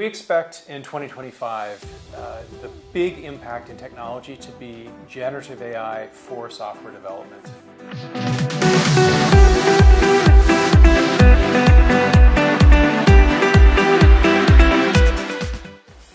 We expect in 2025 uh, the big impact in technology to be generative AI for software development.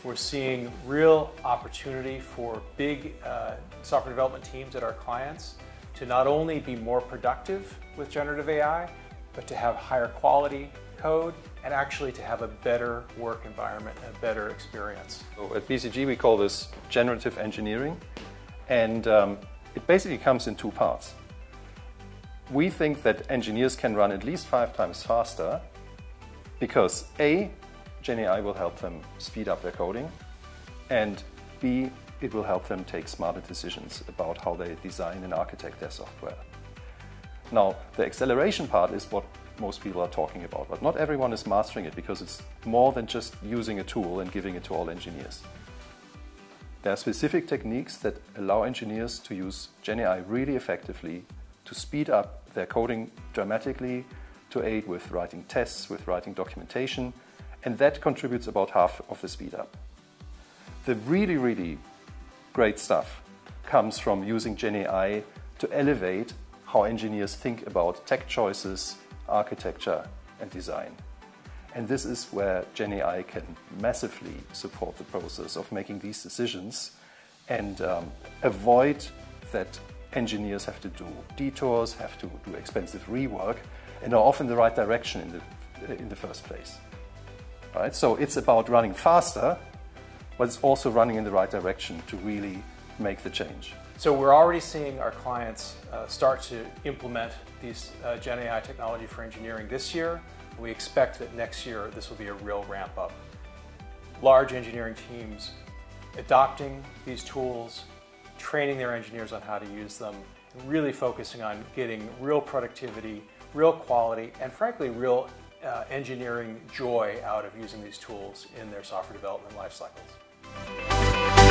We're seeing real opportunity for big uh, software development teams at our clients to not only be more productive with generative AI, but to have higher quality code and actually to have a better work environment and a better experience. So at BCG we call this generative engineering and um, it basically comes in two parts. We think that engineers can run at least five times faster because A, GenAI will help them speed up their coding and B, it will help them take smarter decisions about how they design and architect their software. Now, the acceleration part is what most people are talking about, but not everyone is mastering it because it's more than just using a tool and giving it to all engineers. There are specific techniques that allow engineers to use GenAI really effectively to speed up their coding dramatically, to aid with writing tests, with writing documentation, and that contributes about half of the speed up. The really, really great stuff comes from using GenAI to elevate how engineers think about tech choices, architecture, and design. And this is where GenAI can massively support the process of making these decisions and um, avoid that engineers have to do detours, have to do expensive rework, and are off in the right direction in the, in the first place. Right? So it's about running faster, but it's also running in the right direction to really make the change. So we're already seeing our clients uh, start to implement these uh, Gen AI technology for engineering this year. We expect that next year this will be a real ramp up. Large engineering teams adopting these tools, training their engineers on how to use them, and really focusing on getting real productivity, real quality, and frankly, real uh, engineering joy out of using these tools in their software development life cycles.